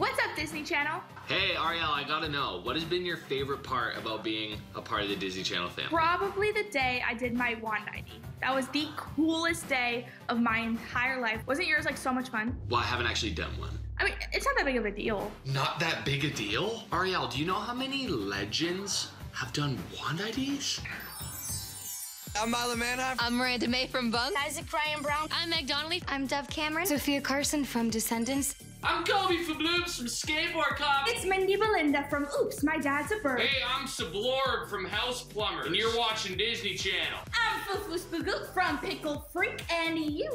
What's up, Disney Channel? Hey, Ariel, I gotta know, what has been your favorite part about being a part of the Disney Channel family? Probably the day I did my wand ID. That was the coolest day of my entire life. Wasn't yours like so much fun? Well, I haven't actually done one. I mean, it's not that big of a deal. Not that big a deal? Ariel, do you know how many legends have done wand IDs? I'm Milo Manheim. I'm Miranda May from Bunk. Isaac Ryan Brown. I'm Meg Donnelly. I'm Dove Cameron. Sofia Carson from Descendants. I'm Kobe Fabloops from Skateboard Cop. It's Mindy Belinda from Oops, My Dad's a Bird. Hey, I'm Sablorb from House Plumber, and you're watching Disney Channel. I'm Fufu Spoogoop from Pickle Freak, and you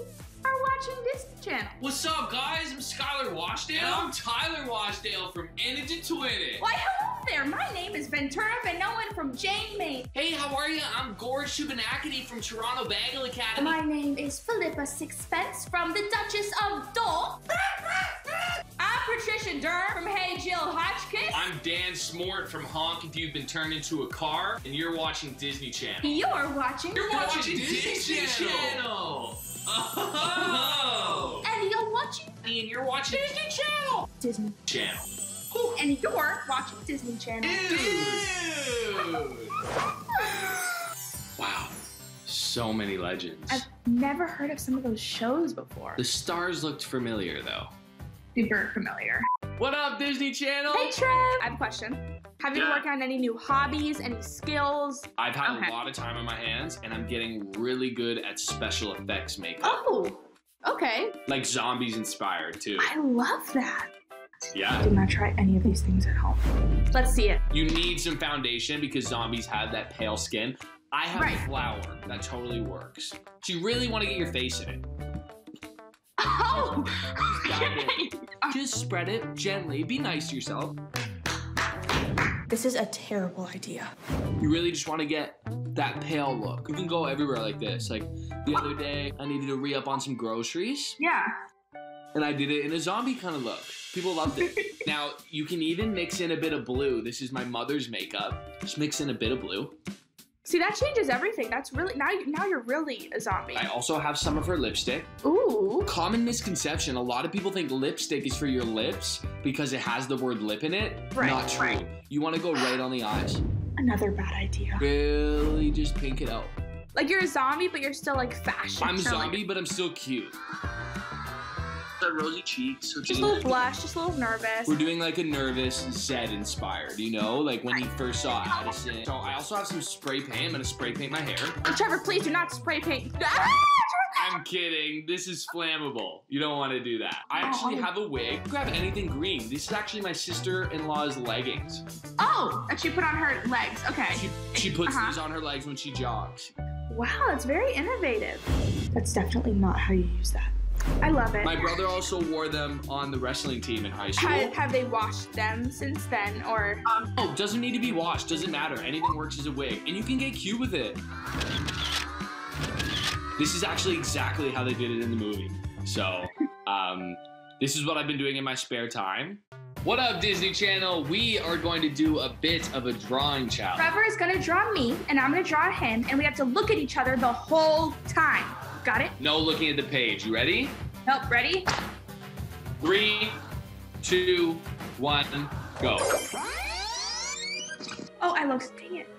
are watching Disney Channel. What's up, guys? I'm Skylar Washdale. And I'm Tyler Washdale from Energy Twin It. Why, hello there. My name is Ventura Vanoan from Jane May. Hey, how are you? I'm Gord Shubanakity from Toronto Bagel Academy. My name is Philippa Sixpence from the Duchess of Dole. I'm Patricia Durr from Hey Jill Hotchkiss. I'm Dan Smort from Honk If You've Been Turned Into a Car, and you're watching Disney Channel. You're watching. You're watching Disney, Channel. Oh. And you're watching oh. And you're watching Disney Channel. Disney. Channel. And you're watching Disney Channel. Dude. Wow. So many legends. I've never heard of some of those shows before. The stars looked familiar though. Super familiar. What up, Disney Channel? Hey Trev! I have a question. Have you been Yeah. working on any new hobbies, any skills? I've had Okay. a lot of time on my hands and I'm getting really good at special effects makeup. Oh, okay. Like zombies inspired too. I love that. Yeah. I did not try any of these things at home. Let's see it. You need some foundation because zombies have that pale skin. I have Right. flour. That totally works. So you really want to get your face in it. Oh, Dab it. Just spread it gently. Be nice to yourself. This is a terrible idea. You really just want to get that pale look. You can go everywhere like this. Like the other day, I needed to re-up on some groceries. yeah. and I did it in a zombie kind of look. People loved it. now you can even mix in a bit of blue. This is my mother's makeup. Just mix in a bit of blue. See, that changes everything. That's really now. You, now you're really a zombie. I also have some of her lipstick. Ooh. Common misconception: a lot of people think lipstick is for your lips because it has the word lip in it. Right, Not true. right. You want to go right on the eyes. Another bad idea. Really, just pink it out. Like you're a zombie, but you're still like fashion. I'm a So, like, zombie, but I'm still cute. Rosy cheeks. so just a little blush, just a little nervous. We're doing like a nervous Zed inspired, you know, like when you first saw Addison. So I also have some spray paint. I'm gonna spray paint my hair. Trevor, please do not spray paint. Ah! I'm kidding. This is flammable. You don't want to do that. I actually have a wig. Grab anything green. This is actually my sister-in-law's leggings. Oh, that she put on her legs. Okay. She she puts Uh-huh. these on her legs when she jogs. Wow, that's very innovative. That's definitely not how you use that. I love it. My brother also wore them on the wrestling team in high school. have, have they washed them since then, or Oh, doesn't need to be washed. Doesn't matter. Anything works as a wig, and you can get cute with it. This is actually exactly how they did it in the movie. So, um, this is what I've been doing in my spare time. What up, Disney Channel? We are going to do a bit of a drawing challenge. Trevor is gonna draw me and I'm gonna draw him, and we have to look at each other the whole time. Got it? No looking at the page. You ready? Nope. Ready? Three, two, one, go. Oh, I looked. Dang it.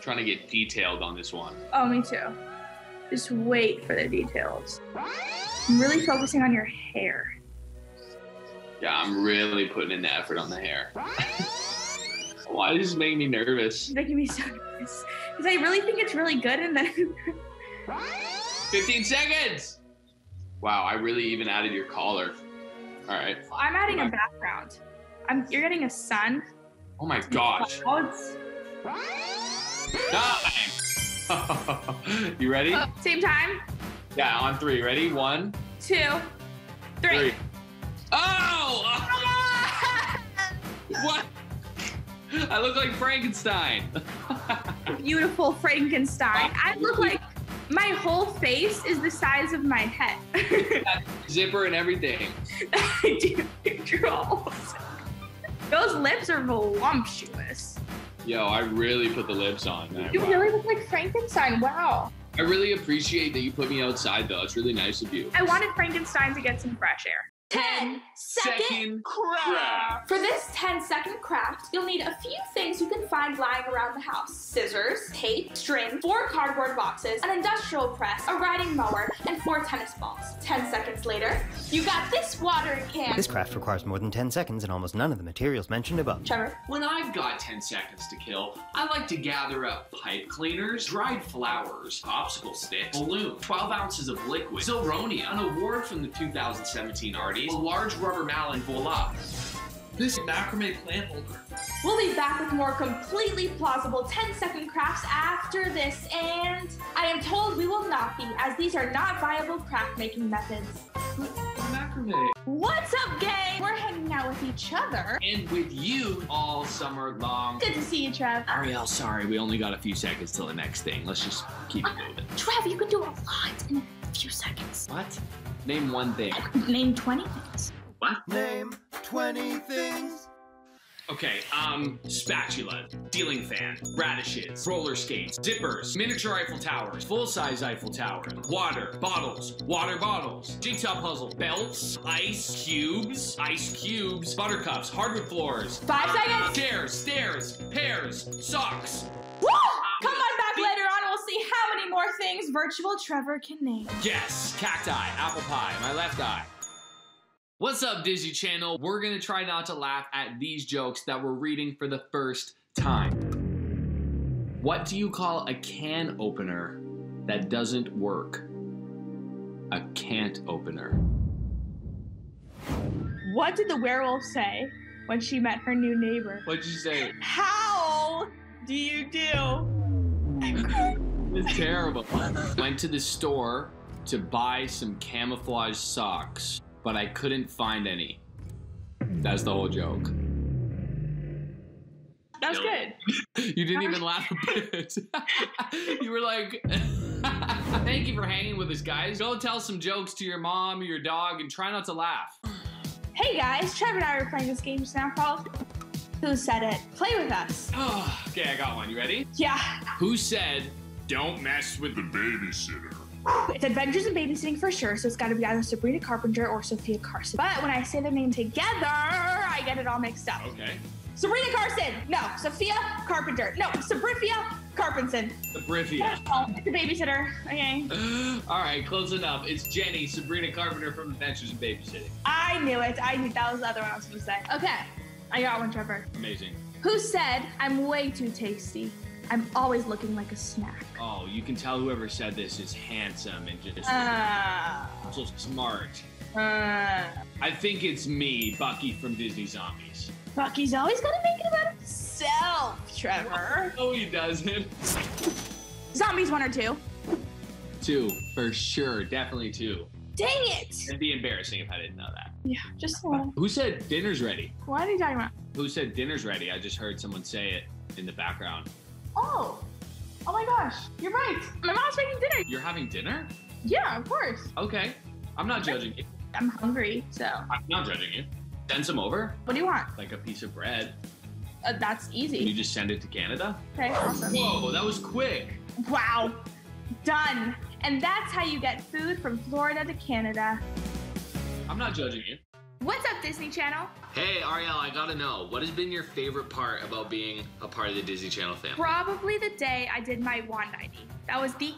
Trying to get detailed on this one. Oh, me too. Just wait for the details. I'm really focusing on your hair. Yeah, I'm really putting in the effort on the hair. Why does this make me nervous? Making me so nervous because I really think it's really good, and then 15 seconds! Wow, I really even added your collar. All right. I'm adding a background. I'm. You're getting a sun. Oh my gosh. Clouds. Time! you ready? Same time. Yeah, on three. Ready? One, Two, three. three. Oh! what? I look like Frankenstein. Beautiful Frankenstein. I look like my whole face is the size of my head. Zipper and everything. I do control. Those lips are voluptuous. Yo, I really put the lips on. Man. You really look like Frankenstein. Wow. I really appreciate that you put me outside, though. It's really nice of you. I wanted Frankenstein to get some fresh air. 10 second craft. For this 10 second craft, you'll need a few things you can find lying around the house. Scissors, tape, string, four cardboard boxes, an industrial press, a riding mower, and four tennis balls. 10 seconds later, you got this watering can. This craft requires more than 10 seconds and almost none of the materials mentioned above. Trevor, When I've got 10 seconds to kill, I like to gather up pipe cleaners, dried flowers, popsicle sticks, balloons, 12 ounces of liquid, Zilronia, an award from the 2017 Arties, a large rubber mallet, voila. This macrame plant holder. we'll be back with more completely plausible 10 second crafts after this, and I am told we will not be, as these are not viable craft making methods. Macrame. What's up, gang? We're hanging out with each other. And with you all summer long. Good to see you, Trev. Ariel, sorry, we only got a few seconds till the next thing. Let's just keep it moving. Trev, you can do a lot in a few seconds. What? Name one thing. Name 20 things. What? Name 20 things. Okay, um, spatula, ceiling fan, radishes, roller skates, zippers, miniature Eiffel Towers, full-size Eiffel Towers, water, bottles, water bottles, jigsaw puzzle, belts, ice cubes, ice cubes, buttercups, hardwood floors, Five seconds. chairs, stairs, pears, socks. Woo! Things virtual Trevor can name. Yes, cacti, apple pie, my left eye. What's up, Disney Channel? We're gonna try not to laugh at these jokes that we're reading for the first time. What do you call a can opener that doesn't work? A can't opener. What did the werewolf say when she met her new neighbor? What'd you say? How do you do? It's terrible. Went to the store to buy some camouflage socks, but I couldn't find any. That's the whole joke. That was good. You didn't even laugh a bit. you were like, thank you for hanging with us, guys. Go tell some jokes to your mom or your dog and try not to laugh. Hey guys, Trevor and I were playing this game just now called Who Said It? Play with us. Okay, I got one. You ready? Yeah. Who said, don't mess with the babysitter? It's Adventures in Babysitting for sure, so it's got to be either Sabrina Carpenter or Sofia Carson. But when I say their name together, I get it all mixed up. Okay. Sabrina Carson! No, Sophia Carpenter. No, Sabrina Carpenson. The Oh, it's a babysitter. Okay. All right, close enough. It's Jenny, Sabrina Carpenter from Adventures in Babysitting. I knew it. I knew that was the other one I was going to say. Okay, I got one, Trevor. Amazing. Who said I'm way too tasty? I'm always looking like a snack. Oh, you can tell whoever said this is handsome and just Ah. so smart. Uh, I think it's me, Bucky from Disney Zombies. Bucky's always gonna make it about himself, Trevor. Oh, he doesn't. Zombies one or two. Two, for sure. Definitely two. Dang it! It'd be embarrassing if I didn't know that. Yeah, just. Who said dinner's ready? What are you talking about? Who said dinner's ready? I just heard someone say it in the background. Oh, oh my gosh, you're right. My mom's making dinner. You're having dinner? Yeah, of course. Okay. I'm not judging you. I'm hungry, so I'm not judging you. Send some over, what do you want? like a piece of bread. Uh, that's easy. Can you just send it to Canada? Okay, awesome. Whoa, that was quick. Wow, done. And that's how you get food from Florida to Canada. I'm not judging you. What's up, Disney Channel? Hey, Ariel, I gotta know, what has been your favorite part about being a part of the Disney Channel family? Probably the day I did my wand ID. That was the